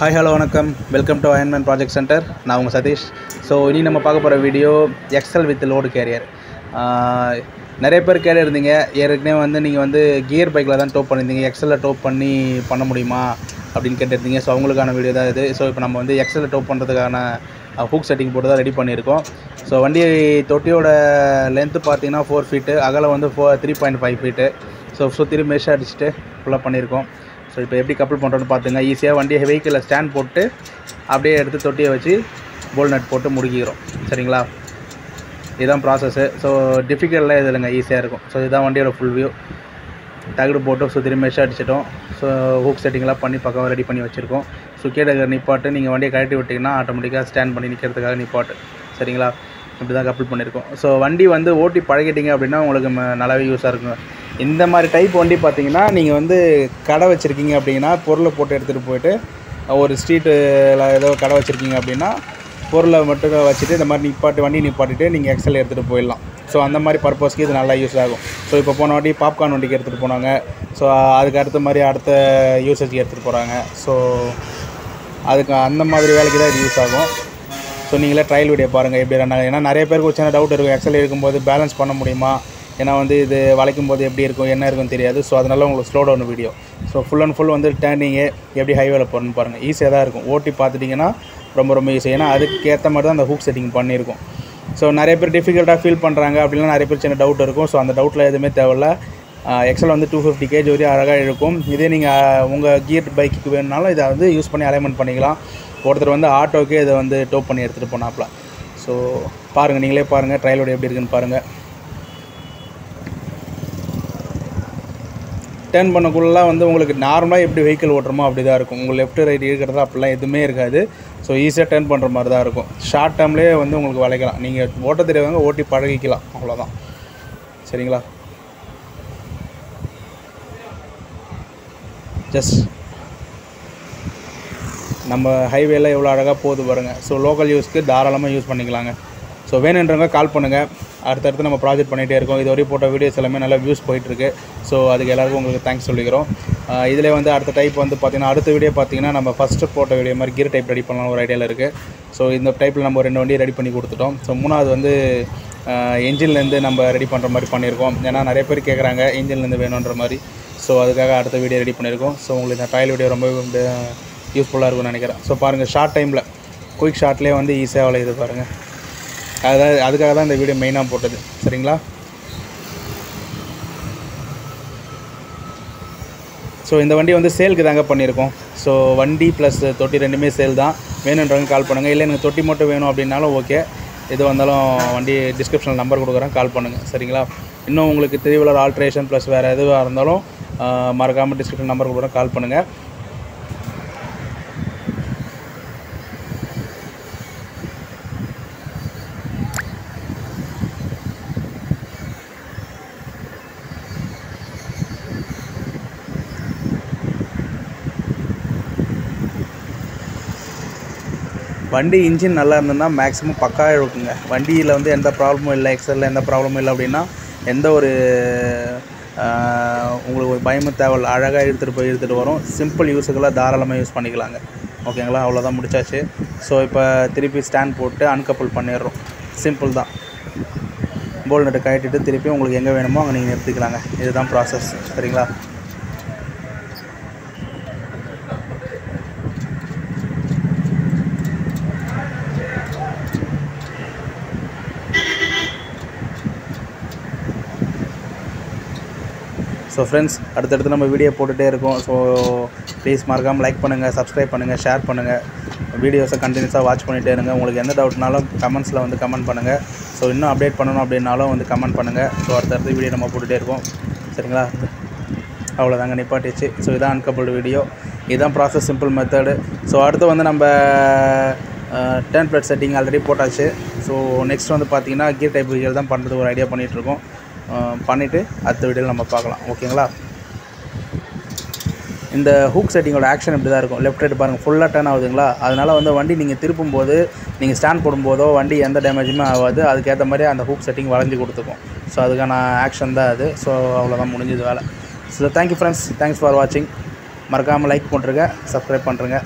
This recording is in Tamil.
ஹாய் ஹலோ வணக்கம். Welcome to Ironman project centre நான் உங்கள் சதீஷ். ஸோ இனி நம்ம பார்க்க போகிற video axle with load carrier நிறைய பேர் கேட்டு இருந்தீங்க. ஏற்கனவே வந்து நீங்கள் வந்து கியர் பைக்கில் தான் டோப் பண்ணியிருந்தீங்க எக்ஸலில் டோப் பண்ணி பண்ண முடியுமா? அப்படின்னு கேட்டிருந்தீங்க. ஸோ அவங்களுக்கான வீடியோ தான் இது. ஸோ இப்போ நம்ம வந்து எக்ஸலில் டோப் பண்ணுறதுக்கான ஹூக் செட்டிங் போட்டு தான் ரெடி பண்ணியிருக்கோம். ஸோ வண்டி தொட்டியோட லென்த்து பார்த்தீங்கன்னா ஃபோர் ஃபீட்டு அகலம் வந்து four three point five feet so சுற்றி மெஷ் அடிச்சுட்டு ஃபுல்லாக பண்ணியிருக்கோம். ஸோ இப்போ எப்படி கப்பல் பண்ணுறோன்னு பார்த்துங்க ஈஸியாக வண்டியை வெஹிக்கிளில் ஸ்டாண்ட் போட்டு அப்படியே எடுத்து தொட்டியை வச்சு போல் நட் போட்டு முடிக்கிறோம். சரிங்களா? இதுதான் ப்ராசஸ்ஸு ஸோ டிஃபிகல்ட்லாம் இது இல்லைங்க. ஈஸியாக இருக்கும். ஸோ இதுதான் வண்டியோட ஃபுல் வியூ தகடு போட்டு சுற்றி மெஷ் அடிச்சிட்டோம். ஸோ ஹூக் செட்டிங்லாம் பண்ணி பக்கம் ரெடி பண்ணி வச்சுருக்கோம். ஸோ கீழே நிப்பாட்டு நீங்கள் வண்டியை கழட்டி விட்டிங்கன்னா ஆட்டோமேட்டிக்காக ஸ்டாண்ட் பண்ணி நிற்கிறதுக்காக நிப்பாட்டு. சரிங்களா? இப்படி தான் கப்பல் பண்ணியிருக்கோம் ஸோ வண்டி வந்து ஓட்டி பழகிட்டீங்க அப்படின்னா உங்களுக்கு நல்லாவே யூஸாக இருக்கும் இந்த மாதிரி டைப் வண்டி பார்த்தீங்கன்னா நீங்கள் வந்து கடை வச்சுருக்கீங்க அப்படின்னா பொருளை போட்டு எடுத்துகிட்டு போயிட்டு ஒரு ஸ்ட்ரீட்டில் ஏதோ கடை வச்சுருக்கீங்க அப்படின்னா பொருளை மட்டும் வச்சுட்டு இந்த மாதிரி நிப்பாட்டு வண்டி நிப்பாட்டிட்டு நீங்கள் எக்ஸல் எடுத்துகிட்டு போயிடலாம். ஸோ அந்த மாதிரி பர்பஸ்க்கு இது நல்லா யூஸ் ஆகும். ஸோ இப்போ போன வாட்டி பாப்கார்ன் வண்டிக்கு எடுத்துகிட்டு போனாங்க. ஸோ அதுக்கு அடுத்த மாதிரி அடுத்த யூசேஜ்க்கு எடுத்துகிட்டு போகிறாங்க ஸோ அதுக்கு அந்த மாதிரி வேலைக்கு தான் இது யூஸ் ஆகும். ஸோ நீங்களே ட்ரையல் வீடியோ பாருங்கள் எப்படி ரன் ஆகுது ஏன்னா நிறைய பேருக்கு ஒரு சின்ன டவுட் இருக்கும். எக்ஸல் இருக்கும்போது பேலன்ஸ் பண்ண முடியுமா? ஏன்னா வந்து இது வளைக்கும் போது எப்படி இருக்கும் என்ன இருக்கும்னு தெரியாது. ஸோ அதனால் உங்களுக்கு slow down video so full and full வந்து டேர்னிங்கு எப்படி ஹைவேல போகணும்னு பாருங்கள் ஈஸியாக தான் இருக்கும். ஓட்டி பார்த்துட்டிங்கன்னா ரொம்ப ரொம்ப ஈஸி ஏன்னா அதுக்கேற்ற மாதிரி தான் அந்த ஹூக் செட்டிங் பண்ணியிருக்கோம். ஸோ நிறைய பேர் டிஃபிகல்ட்டாக ஃபீல் பண்ணுறாங்க அப்படின்னா நிறைய பேர் சின்ன டவுட் இருக்கும். ஸோ அந்த டவுட்டில் எதுவுமே தேவையில்ல. எக்ஸல் வந்து டூ ஃபிஃப்டி கேஜி வரையும் அழகாக இருக்கும். இதே நீங்கள் உங்கள் கியர் பைக்குக்கு வேணுனாலும் இதை வந்து யூஸ் பண்ணி அலைன்மெண்ட் பண்ணிக்கலாம். ஒருத்தர் வந்து ஆட்டோக்கே இதை வந்து டோப் பண்ணி எடுத்துகிட்டு போனாப்ல ஸோ பாருங்கள் நீங்களே பாருங்கள் ட்ரையலோட எப்படி இருக்குன்னு பாருங்கள் டேர்ன் பண்ணக்குள்ளலாம் வந்து உங்களுக்கு நார்மலாக எப்படி வெஹிக்கிள் ஓட்டுறமோ அப்படி தான் இருக்கும். உங்கள் லெஃப்ட் ரைட் இருக்கிறதா அப்படிலாம் எதுவுமே இருக்காது. ஸோ ஈஸியாக டேர்ன் பண்ணுற மாதிரி தான் இருக்கும். ஷார்ட் டேர்ம்லேயே வந்து உங்களுக்கு வளைக்கலாம். நீங்கள் ஓட்ட தெரியாதவங்க ஓட்டி பழகிக்கலாம். அவ்வளோதான் சரிங்களா? ஜஸ்ட் நம்ம ஹைவேல எவ்வளோ அழகாக போகுது பாருங்கள் ஸோ லோக்கல் யூஸ்க்கு தாராளமாக யூஸ் பண்ணிக்கலாங்க. ஸோ வேணுன்றவங்க கால் பண்ணுங்கள் அடுத்தடுத்து நம்ம ப்ராஜெக்ட் பண்ணிகிட்டே இருக்கோம். இது வரையும் போட்ட வீடியோஸ் எல்லாமே நல்லா வியூஸ் போயிட்டுருக்கு. ஸோ அதுக்கு எல்லாருக்கும் உங்களுக்கு தேங்க்ஸ் சொல்லிக்கிறோம். இதில் வந்து அடுத்த டைப் வந்து பார்த்திங்கன்னா அடுத்த வீடியோ பார்த்தீங்கன்னா நம்ம ஃபஸ்ட்டு போட்ட வீடியோ மாதிரி கீர் டைப் ரெடி பண்ணலாம் ஒரு ஐடியாவில் இருக்குது ஸோ இந்த டைப்பில் நம்ம ரெண்டு வண்டியை ரெடி பண்ணி கொடுத்துட்டோம். ஸோ மூணாவது வந்து என்ஜின்லேருந்து நம்ம ரெடி பண்ணுற மாதிரி பண்ணியிருக்கோம். ஏன்னா நிறைய பேர் கேட்குறாங்க இன்ஜின்லேருந்து வேணுன்ற மாதிரி. ஸோ அதுக்காக அடுத்த வீடியோ ரெடி பண்ணியிருக்கோம். ஸோ உங்களுக்கு இந்த ட்ரையல் வீடியோ ரொம்ப யூஸ்ஃபுல்லாக இருக்கும்னு நினைக்கிறேன். ஸோ பாருங்கள் ஷார்ட் டைமில் குயிக் ஷார்ட்லேயே வந்து ஈஸியாக வளையுது பாருங்கள் அதாவது அதுக்காக தான் இந்த வீடியோ மெயினாக போட்டது. சரிங்களா? ஸோ இந்த வண்டி வந்து சேலுக்கு தாங்க பண்ணியிருக்கோம். ஸோ வண்டி ப்ளஸ் தொட்டி ரெண்டுமே சேல் தான். வேணுன்றவங்க கால் பண்ணுங்கள் இல்லை எனக்கு தொட்டி மட்டும் வேணும் அப்படின்னாலும் ஓகே எது வந்தாலும் வண்டி டிஸ்கிரிப்ஷனில் நம்பர் கொடுக்குறேன். கால் பண்ணுங்கள் சரிங்களா? இன்னும் உங்களுக்கு திருவிழா ஆல்ட்ரேஷன் ப்ளஸ் வேறு எதுவாக இருந்தாலும் மறக்காமல் டிஸ்கிரிப்ஷன் நம்பர் கொடுக்குறேன். கால் பண்ணுங்கள் வண்டி இன்ஜின் நல்லா இருந்ததுன்னா மேக்ஸிமம் பக்காவாக இருக்குங்க. வண்டியில் வந்து எந்த ப்ராப்ளமும் இல்லை எக்ஸலில் எந்த ப்ராப்ளமும் இல்லை அப்படின்னா எந்த ஒரு உங்களுக்கு ஒரு பயமும் தேவையில்ல அழகாக எடுத்துகிட்டு போய் எடுத்துகிட்டு வரும். சிம்பிள் யூஸுக்கெல்லாம் தாராளமாக யூஸ் பண்ணிக்கலாங்க. ஓகேங்களா அவ்வளோதான் முடிச்சாச்சு. ஸோ இப்போ திருப்பி ஸ்டாண்ட் போட்டு அன்கப்பிள் பண்ணிடுறோம். சிம்பிள் தான். போல் நட்டு கட்டிட்டு திருப்பி உங்களுக்கு எங்கே வேணுமோ அங்கே நீங்கள் நிறுத்திக்கலாங்க. இதுதான் ப்ராசஸ் சரிங்களா? ஸோ ஃப்ரெண்ட்ஸ் அடுத்தடுத்து நம்ம வீடியோ போட்டுகிட்டே இருக்கோம். ஸோ ப்ளீஸ் மறக்காமல் லைக் பண்ணுங்கள் சப்ஸ்கிரைப் பண்ணுங்கள் ஷேர் பண்ணுங்கள் வீடியோஸை கண்டினியூஸாக வாட்ச் பண்ணிகிட்டே இருங்க. உங்களுக்கு எந்த டவுட்னாலும் கமெண்ட்ஸில் வந்து கமெண்ட் பண்ணுங்கள் ஸோ இன்னும் அப்டேட் பண்ணணும் அப்படின்னாலும் வந்து கமெண்ட் பண்ணுங்கள் ஸோ அடுத்தடுத்து வீடியோ நம்ம போட்டுகிட்டே இருக்கோம். சரிங்களா? அவ்வளோதாங்க நிப்பாட்டிச்சு ஸோ இதான் அன்கபிள்டு வீடியோ இதுதான் ப்ராசஸ் சிம்பிள் மெத்தடு ஸோ அடுத்து வந்து நம்ம டேன் பிளட் செட்டிங் ஆல்ரெடி போட்டாச்சு. ஸோ நெக்ஸ்ட் வந்து பார்த்தீங்கன்னா கீர் டைப் கீர் தான் பண்ணுறது ஒரு ஐடியா பண்ணிகிட்ருக்கோம் பண்ணிவிட்டு அடுத்த வீடியோவில் நம்ம பார்க்கலாம். ஓகேங்களா? இந்த ஹூக் செட்டிங்கோட ஆக்ஷன் இப்படி தான் இருக்கும் லெஃப்ட் ரைட் பாருங்கள் ஃபுல்லாக டர்ன் ஆகுதுங்களா? அதனால் வந்து வண்டி நீங்கள் திருப்பும் போது நீங்கள் ஸ்டாண்ட் போடும்போதோ வண்டி எந்த டேமேஜுமே ஆகாது. அதுக்கேற்ற மாதிரி அந்த ஹூக் செட்டிங் வளைஞ்சு கொடுத்துக்கும். ஸோ அதுக்கான ஆக்ஷன் தான் அது. ஸோ அவ்வளோதான் முடிஞ்சது வேலை. So thank you friends thanks for வாட்சிங் மறக்காமல் லைக் பண்ணுறங்க சப்ஸ்கிரைப் பண்ணுறங்க